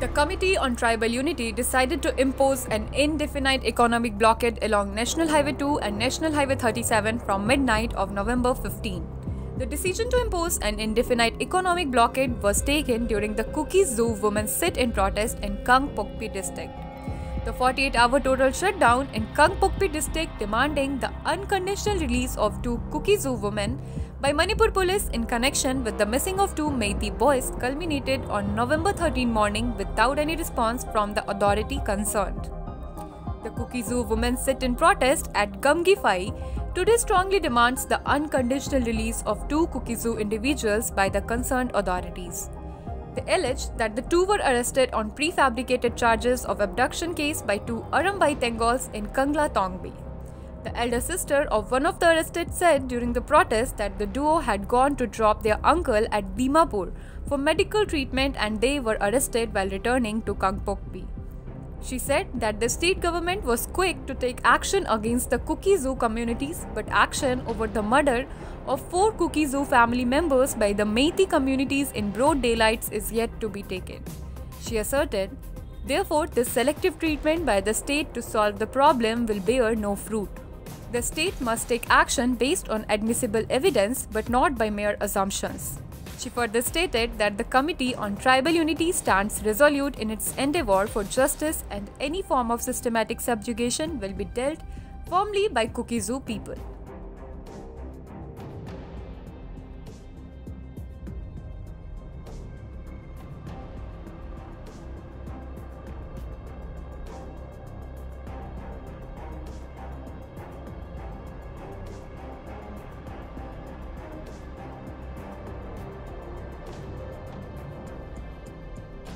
The Committee on Tribal Unity decided to impose an indefinite economic blockade along National Highway 2 and National Highway 37 from midnight of November 15. The decision to impose an indefinite economic blockade was taken during the Kuki-Zo women's sit-in protest in Kangpokpi district. The 48-hour total shutdown in Kangpokpi district demanding the unconditional release of two Kuki-Zo women by Manipur police in connection with the missing of two Meiteis boys culminated on November 13 morning without any response from the authority concerned. The Kuki-Zo women sit in protest at Gamgiphai today strongly demands the unconditional release of two Kuki-Zo individuals by the concerned authorities. They allege that the two were arrested on prefabricated charges of abduction case by two Arambai Tenggols in Kangla Tongbi. The elder sister of one of the arrested said during the protest that the duo had gone to drop their uncle at Dimapur for medical treatment and they were arrested while returning to Kangpokpi. She said that the state government was quick to take action against the Kuki-Zo communities, but action over the murder of four Kuki-Zo family members by the Meiteis communities in broad daylights is yet to be taken. She asserted, therefore, this selective treatment by the state to solve the problem will bear no fruit. The state must take action based on admissible evidence but not by mere assumptions. She further stated that the Committee on Tribal Unity stands resolute in its endeavor for justice and any form of systematic subjugation will be dealt firmly by Kuki-Zo people.